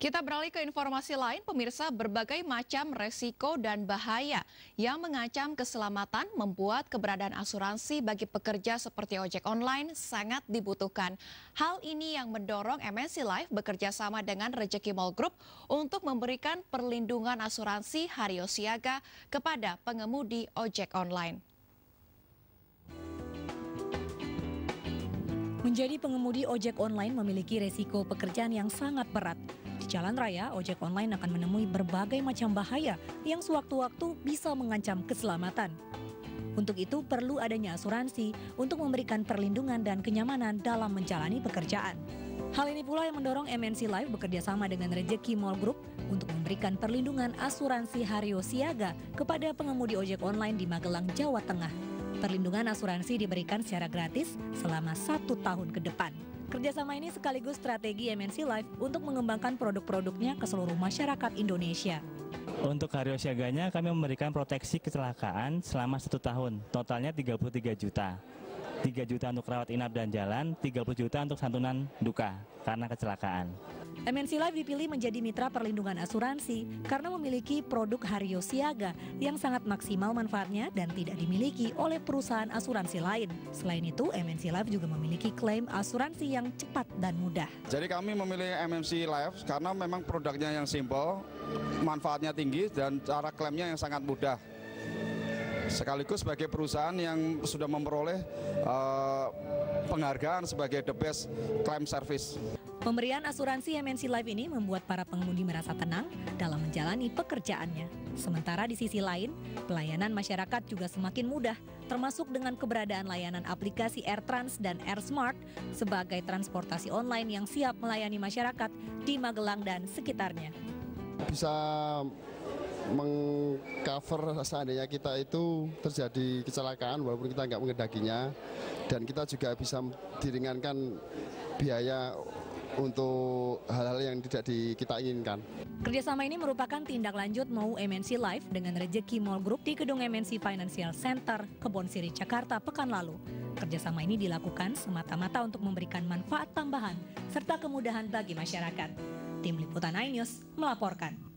Kita beralih ke informasi lain, pemirsa berbagai macam resiko dan bahaya yang mengancam keselamatan membuat keberadaan asuransi bagi pekerja seperti ojek online sangat dibutuhkan. Hal ini yang mendorong MNC Life bekerja sama dengan Rejeki Mall Group untuk memberikan perlindungan asuransi Hario Siaga kepada pengemudi ojek online. Menjadi pengemudi ojek online memiliki resiko pekerjaan yang sangat berat jalan raya, ojek online akan menemui berbagai macam bahaya yang sewaktu-waktu bisa mengancam keselamatan. Untuk itu perlu adanya asuransi untuk memberikan perlindungan dan kenyamanan dalam menjalani pekerjaan. Hal ini pula yang mendorong MNC Life bekerja sama dengan Rejeki Mall Group untuk memberikan perlindungan asuransi Hario Siaga kepada pengemudi ojek online di Magelang, Jawa Tengah. Perlindungan asuransi diberikan secara gratis selama satu tahun ke depan. Kerjasama ini sekaligus strategi MNC Life untuk mengembangkan produk-produknya ke seluruh masyarakat Indonesia. Untuk Hario Siaganya kami memberikan proteksi kecelakaan selama satu tahun, totalnya 33 juta. 3 juta untuk rawat inap dan jalan, 30 juta untuk santunan duka karena kecelakaan. MNC Life dipilih menjadi mitra perlindungan asuransi karena memiliki produk Hario Siaga yang sangat maksimal manfaatnya dan tidak dimiliki oleh perusahaan asuransi lain. Selain itu, MNC Life juga memiliki klaim asuransi yang cepat dan mudah. Jadi kami memilih MNC Life karena memang produknya yang simple, manfaatnya tinggi dan cara klaimnya yang sangat mudah sekaligus sebagai perusahaan yang sudah memperoleh uh, penghargaan sebagai the best claim service. Pemberian asuransi MNC Life ini membuat para pengemudi merasa tenang dalam menjalani pekerjaannya. Sementara di sisi lain, pelayanan masyarakat juga semakin mudah, termasuk dengan keberadaan layanan aplikasi AirTrans dan AirSmart sebagai transportasi online yang siap melayani masyarakat di Magelang dan sekitarnya. Bisa mengcover seandainya kita itu terjadi kecelakaan walaupun kita nggak mengendakinya dan kita juga bisa diringankan biaya untuk hal-hal yang tidak di, kita inginkan. Kerjasama ini merupakan tindak lanjut mau MNC Life dengan Rejeki Mall Group di gedung MNC Financial Center, Kebon Siri, Jakarta pekan lalu. Kerjasama ini dilakukan semata-mata untuk memberikan manfaat tambahan serta kemudahan bagi masyarakat. Tim Liputan iNews melaporkan.